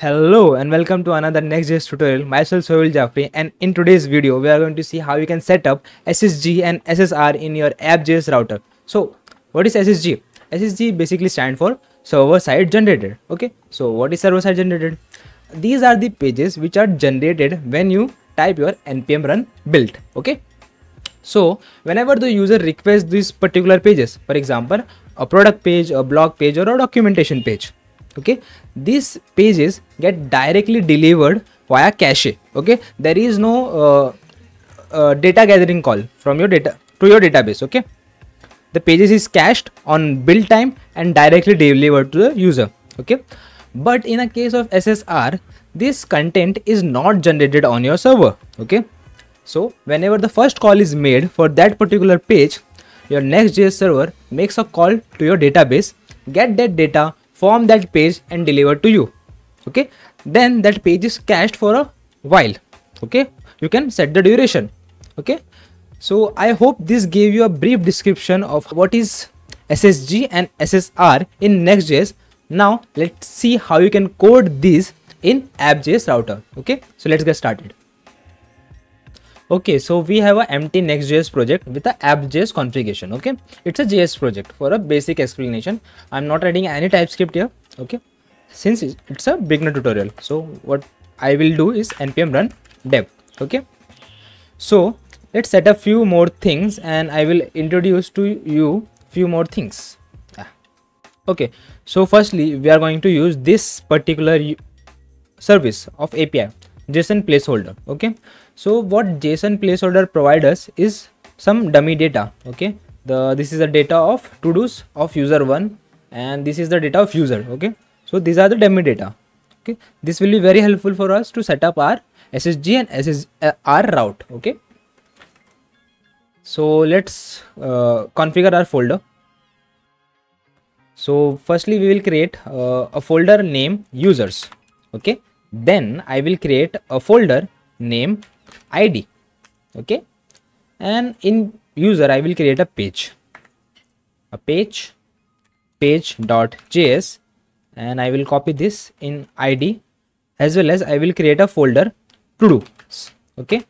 Hello and welcome to another Next.js tutorial. Myself Sohail Jafri and in today's video we are going to see how you can set up SSG and SSR in your app.js router. So what is SSG? SSG basically stand for server side generated. Okay, so what is server side generated? These are the pages which are generated when you type your npm run build. Okay, so whenever the user requests these particular pages, for example, a product page, a blog page, or a documentation page, okay, these pages get directly delivered via cache. Okay, there is no uh, uh, data gathering call from your data to your database. Okay, the pages is cached on build time and directly delivered to the user. Okay, but in a case of SSR, this content is not generated on your server. Okay so whenever the first call is made for that particular page, your Next.js server makes a call to your database, get that data from that page and deliver to you. Okay. Then that page is cached for a while. Okay. You can set the duration. Okay. So I hope this gave you a brief description of what is SSG and SSR in Next.js. Now let's see how you can code these in app.js router. Okay. So let's get started. Okay, so we have a empty Next.js project with a app.js configuration. Okay, it's a JS project for a basic explanation. I'm not adding any TypeScript here. Okay, since it's a beginner tutorial. So what I will do is npm run dev. Okay, so let's set up few more things and I will introduce to you few more things. Ah. Okay, so firstly we are going to use this particular service of API JSON placeholder. Okay, so what json placeholder provides us is some dummy data okay? The this is the data of to do's of user one and this is the data of user okay? So these are the dummy data okay? This will be very helpful for us to set up our ssg and ssr route okay? So let's uh, configure our folder. So firstly we will create uh, a folder name users okay? Then i will create a folder name id okay? And in user i will create a page. A page page.js and i will copy this in id as well as i will create a folder to do. Okay?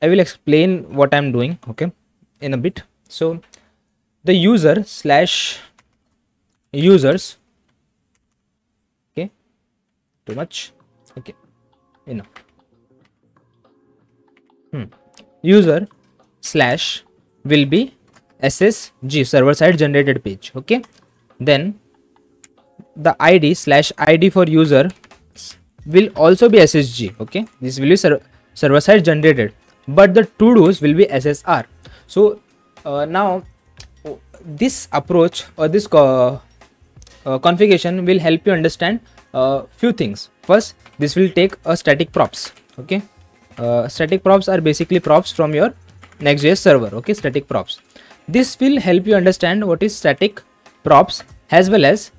I will explain what i'm doing. Okay? In a bit. So the user slash users. Okay? Too much? Okay. Enough hmm. user slash will be ssg server side generated page okay? Then the id slash id for user will also be ssg okay? This will be ser server side generated but the to do's will be ssr so uh, now this approach or this uh, uh, configuration will help you understand a uh, few things. First this will take a static props okay uh, static props are basically props from your Next.js server. Okay, static props. This will help you understand what is static props as well as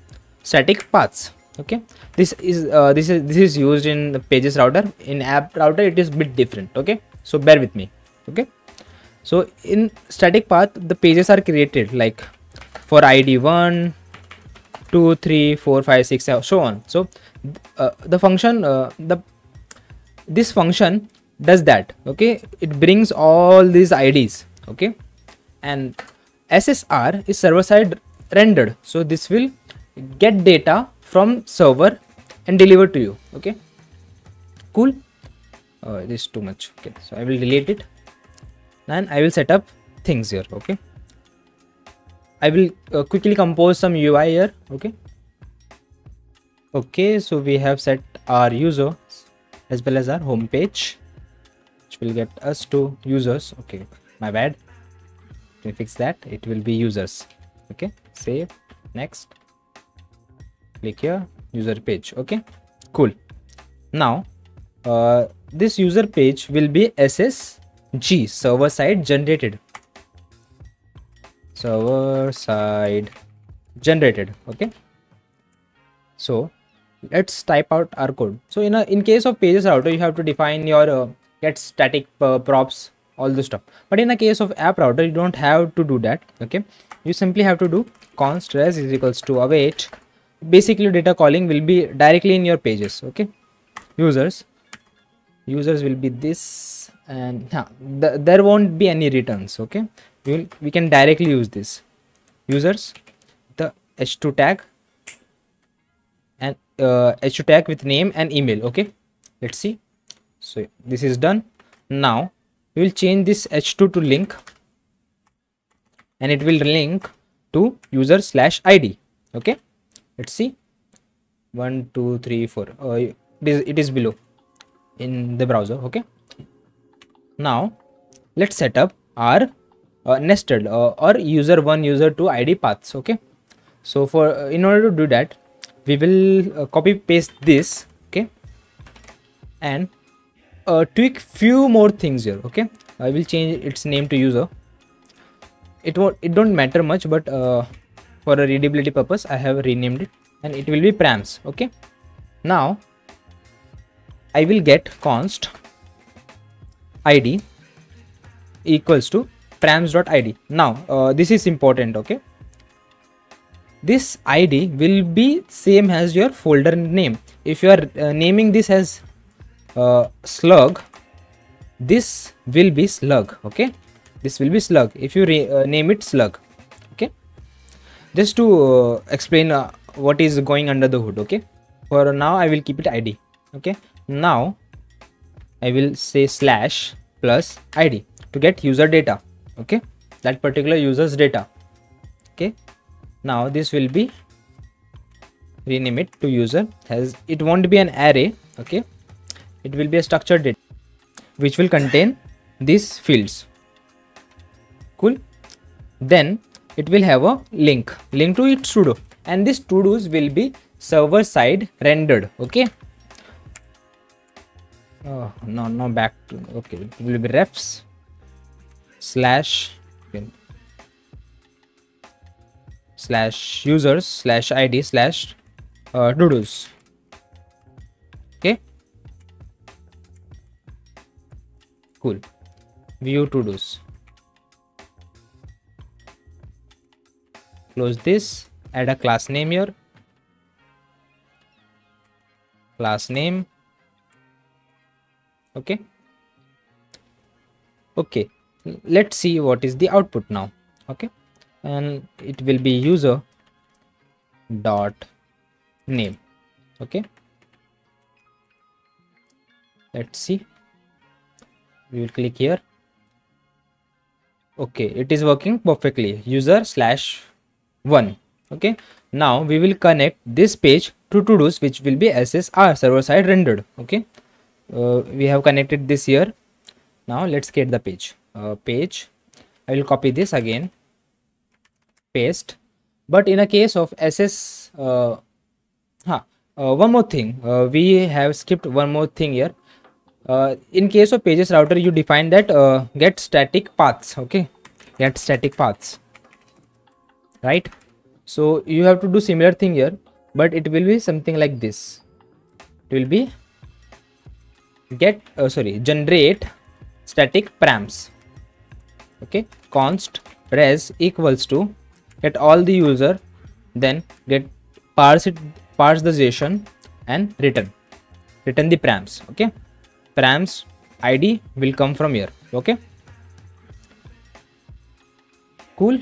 static paths. Okay, this is uh, this is this is used in the pages router. In app router, it is bit different. Okay, so bear with me. Okay, so in static path, the pages are created like for ID one, two, three, four, five, six, so on. So uh, the function, uh, the this function does that okay? It brings all these ids okay? And ssr is server side rendered. So this will get data from server and deliver to you okay? Cool? Uh, this is too much. Okay so i will delete it. And i will set up things here okay? I will uh, quickly compose some ui here okay? Okay so we have set our user as well as our home page will get us to users. Okay my bad. Let me fix that. It will be users. Okay save. Next. Click here. User page. Okay cool. Now uh, this user page will be ssg server side generated. Server side generated. Okay so let's type out our code. So in a in case of pages router you have to define your uh, get static uh, props all this stuff. But in the case of app router you don't have to do that okay? You simply have to do const res is equals to await. Basically data calling will be directly in your pages okay? Users users will be this and there won't be any returns okay? We will we can directly use this. Users the h2 tag and uh, h2 tag with name and email okay? Let's see so this is done. Now we will change this h2 to link and it will link to user slash id okay? Let's see. One two three four. Uh, it is it is below in the browser. Okay? Now let's set up our uh, nested uh, or user one user two id paths. Okay? So for uh, in order to do that we will uh, copy paste this. Okay? And uh, tweak few more things here okay? I will change its name to user. It won't it don't matter much but uh, for a readability purpose i have renamed it and it will be params okay? Now i will get const id equals to params.id now uh, this is important okay? This id will be same as your folder name. If you are uh, naming this as uh, slug. This will be slug okay? This will be slug if you uh, name it slug okay? Just to uh, explain uh, what is going under the hood okay? For now i will keep it id okay? Now i will say slash plus id to get user data okay? That particular user's data okay? Now this will be rename it to user as it won't be an array okay it will be a structured data which will contain these fields. Cool? Then it will have a link. Link to its sudo. And this to dos will be server side rendered okay? Oh no no back to okay. It will be refs slash slash users slash id slash uh, to-dos. okay cool. View to-dos close this add a class name here. Class name. Okay. Okay. Let's see what is the output now. Okay. And it will be user dot name. Okay. Let's see we will click here. Okay it is working perfectly. User slash one. Okay now we will connect this page to to dos which will be ssr server side rendered. Okay uh, we have connected this here. Now let's get the page. Uh, page. I will copy this again. Paste. But in a case of ss uh, huh, uh, one more thing. Uh, we have skipped one more thing here uh, in case of pages router you define that uh, get static paths okay? Get static paths right? So you have to do similar thing here but it will be something like this. It will be get uh, sorry generate static params okay? Const res equals to get all the user then get parse it parse the json and return return the params okay params id will come from here okay? Cool.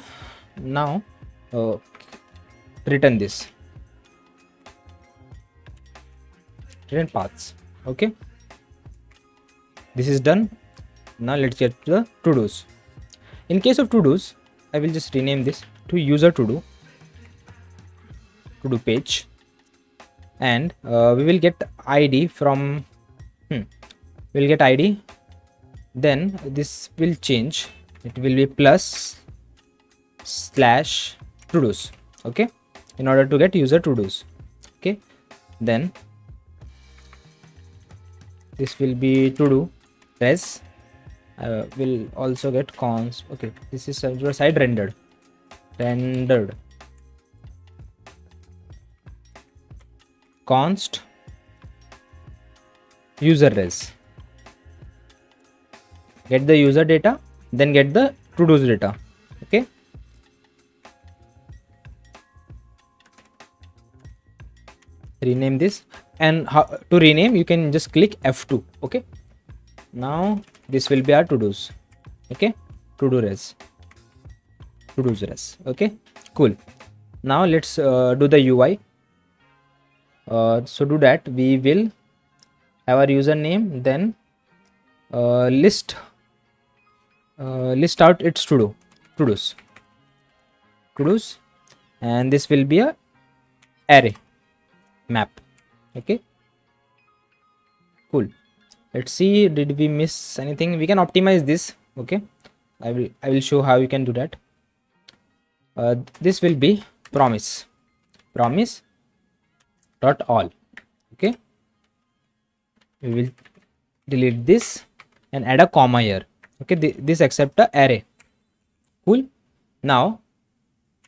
Now uh, return this. Return paths okay? This is done. Now let's get to the to dos in case of to dos i will just rename this to user to do to do page. And uh, we will get id from we'll get id then this will change. It will be plus slash to dos okay? In order to get user to dos okay? Then this will be to do res uh, will also get cons okay? This is server side rendered. Rendered. Const user res get the user data then get the to dos data okay? Rename this and how, to rename you can just click f2 okay? Now this will be our to do's okay? To do res to do's res okay? Cool. Now let's uh, do the ui uh, so do that. We will have our username then uh, list uh, list out its to do. To do's to do's and this will be a array map. Okay? Cool. Let's see did we miss anything? We can optimize this. Okay? I will i will show how you can do that. Uh, this will be promise. Promise dot all. Okay? We will delete this and add a comma here okay th this accept a array. Cool. Now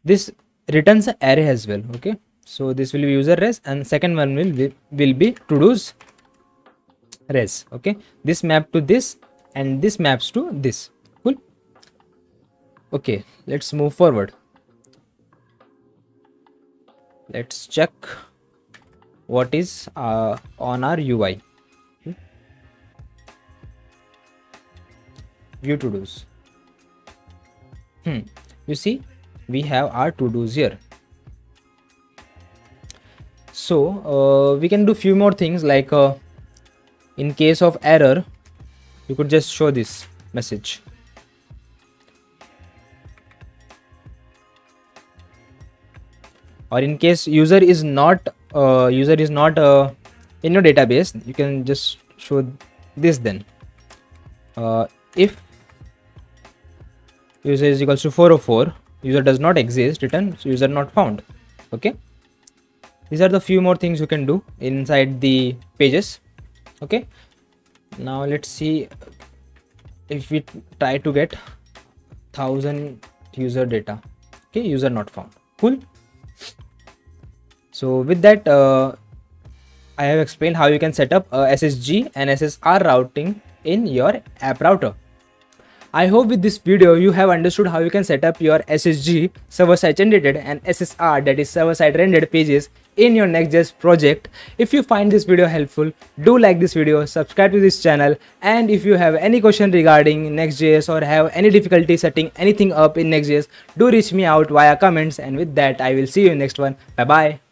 this returns an array as well okay? So this will be user res and second one will be, will be to do's res okay? This map to this and this maps to this. Cool. Okay let's move forward. Let's check what is uh, on our ui view to do's hmm. You see we have our to do's here. So uh, we can do few more things like uh, in case of error you could just show this message. Or in case user is not uh, user is not uh, in your database you can just show this then. Uh, if user is equals to 404 user does not exist return user not found. Okay? These are the few more things you can do inside the pages. Okay? Now let's see if we try to get thousand user data. Okay? User not found. Cool? So with that uh, i have explained how you can set up ssg and ssr routing in your app router I hope with this video you have understood how you can set up your SSG server-side generated and SSR that is server-side rendered pages in your Next.js project. If you find this video helpful, do like this video, subscribe to this channel and if you have any question regarding Next.js or have any difficulty setting anything up in Next.js, do reach me out via comments and with that I will see you in next one. Bye bye.